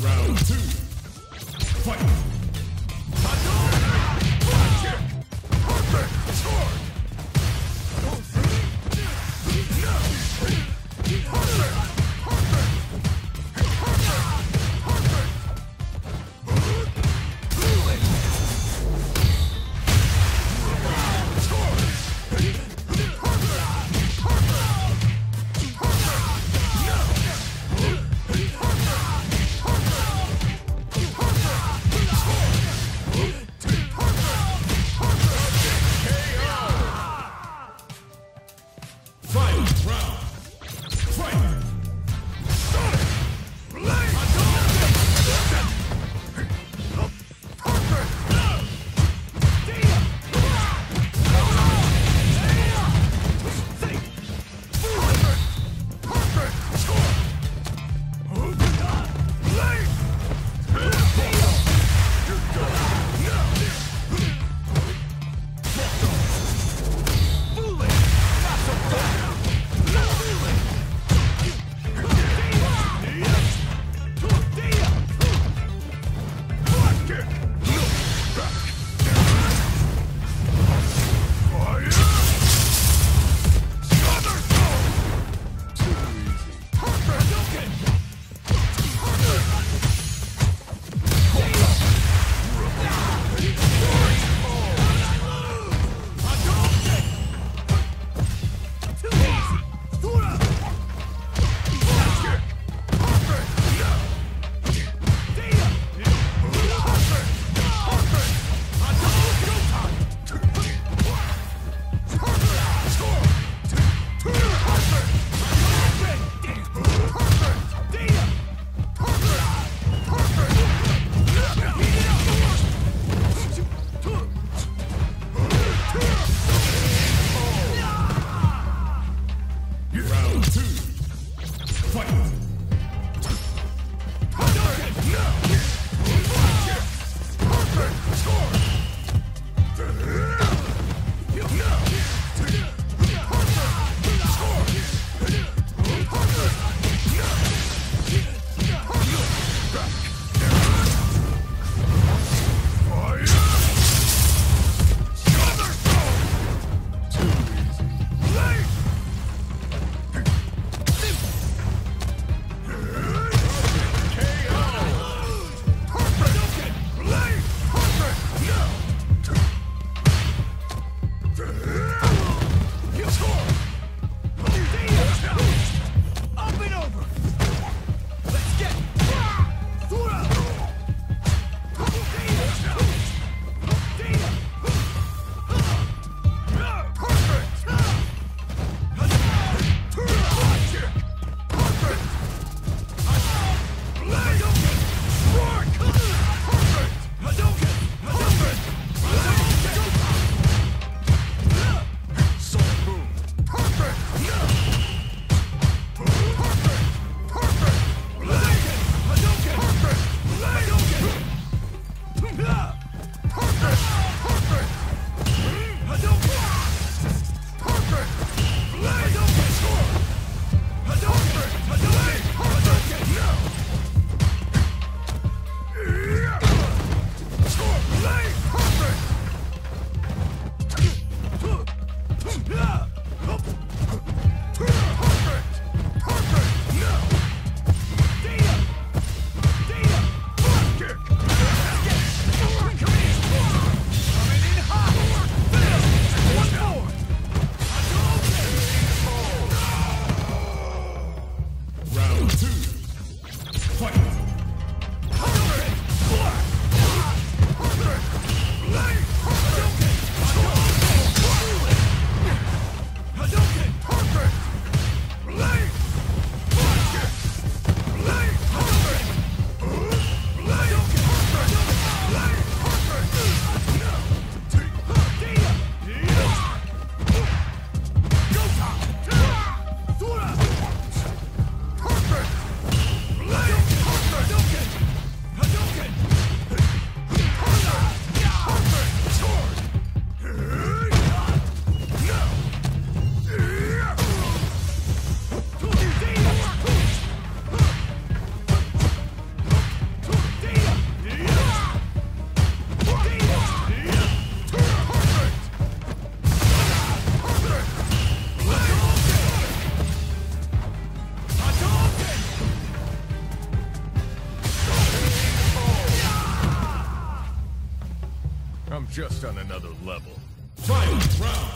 Round two. Fight. Death. Just on another level. Final round.